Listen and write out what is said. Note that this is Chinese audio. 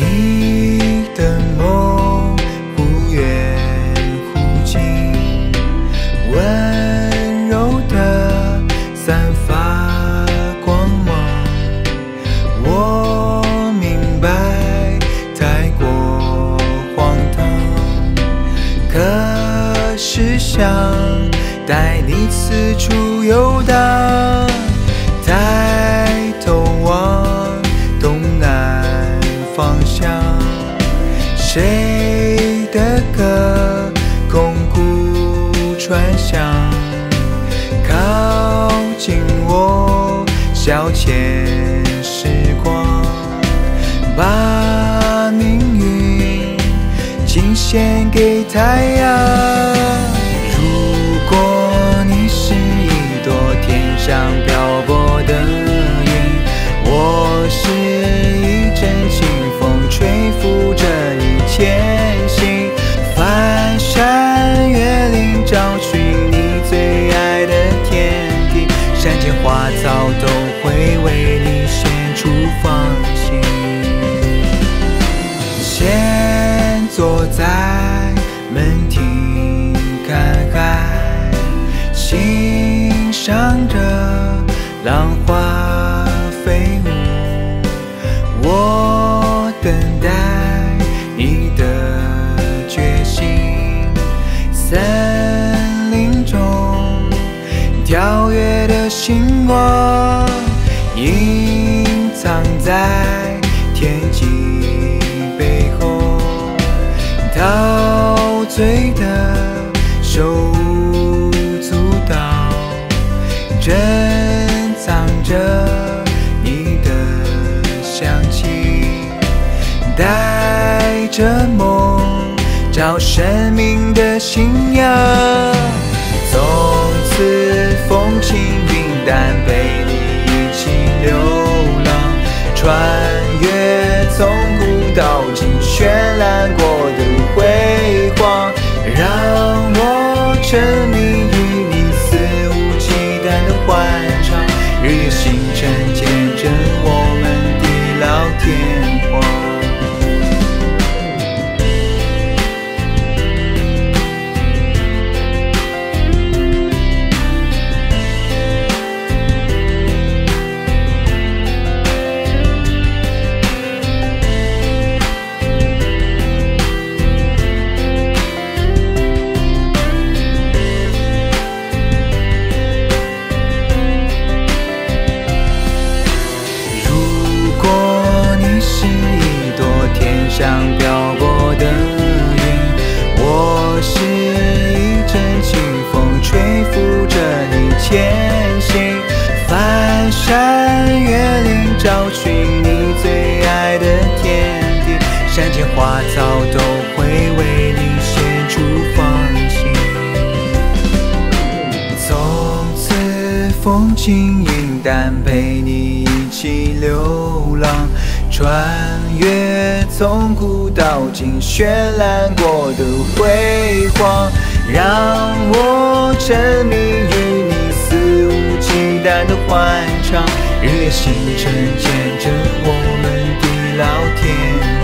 你的梦忽远忽近温柔的散发光芒我明白太过荒唐可是想带你四处游荡。谁的歌空谷传响，靠近我消遣时光，把命运倾献给太阳。欣赏着浪花飞舞。我等待你的决心，森林中跳跃的星光，隐藏在天际背后，陶醉的藏着你的香气，带着梦找生命的信仰。从此风轻云淡，陪你一起流天上飘过的云，我是一阵清风吹拂着你前行，翻山越岭找寻你最爱的天地，山间花草都会为你献出芳心。从此风轻云淡，陪你一起流浪，穿越从古到今绚烂过的辉煌，让我沉迷于你肆无忌惮的欢畅，日月星辰见证我们地老天荒。